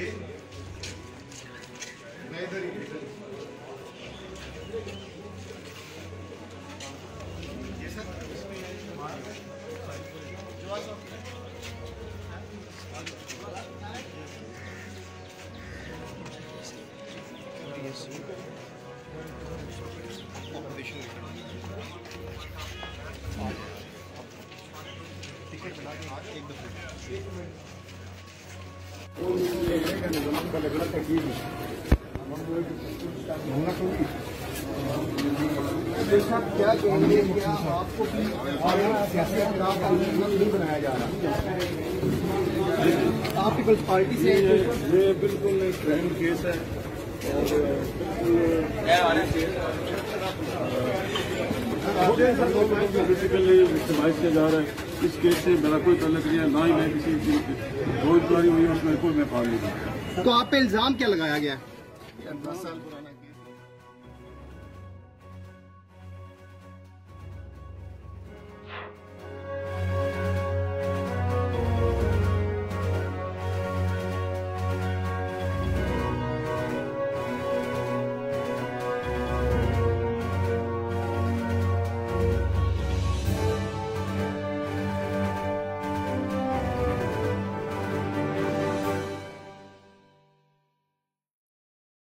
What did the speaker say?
ये एक दफे एक मिनट। क्या कहेंगे आपको भी बनाया जा रहा आप पीपल्स पार्टी से ये बिल्कुल एक क्राइम केस है और बेसिकली इस्तेमाल किया जा रहा है इस केस से मेरा कोई तल्लक नहीं है ना ही मैं किसी की रोजगारी हुई है उसमें कोई मैं पा नहीं तो आप पे इल्ज़ाम क्या लगाया गया? है दस साल पुराना